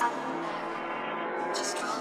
Just roll